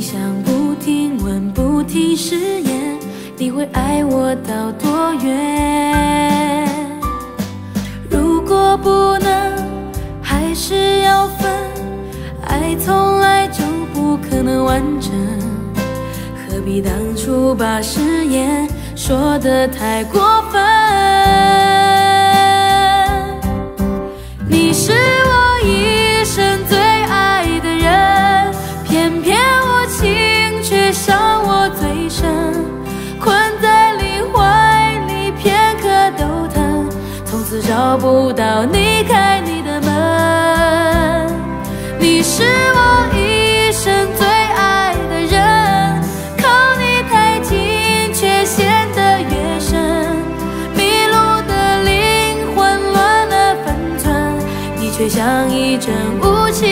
想，不停问，不停誓言，你会爱我到多远？如果不能，还是要分，爱从来就不可能完整，何必当初把誓言说得太过分？从此找不到你开你的门。你是我一生最爱的人，靠你太近却陷得越深，迷路的灵魂乱了分寸，你却像一阵无情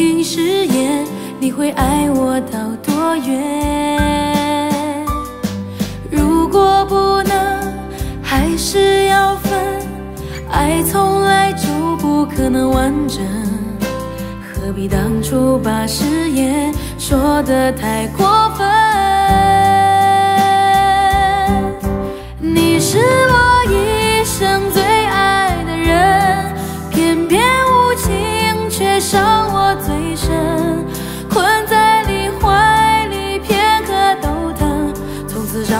听，誓言，你会爱我到多远？如果不能，还是要分，爱从来就不可能完整。何必当初把誓言说得太过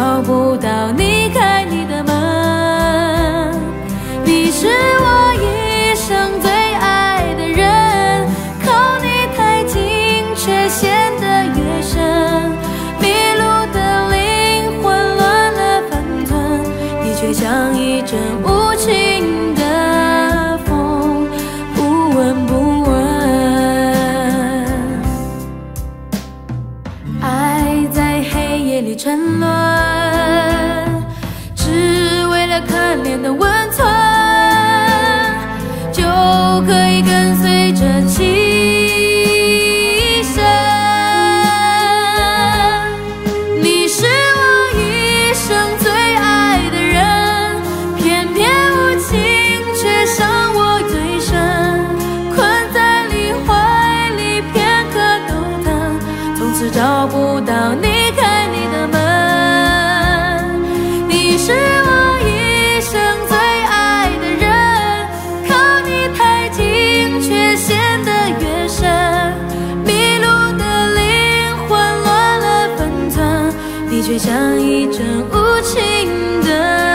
找不到你开你的门。你是我一生最爱的人，靠你太近却陷得越深，迷路的灵魂乱了分寸，你却像一阵无情的温存，就可以跟随像一阵无情的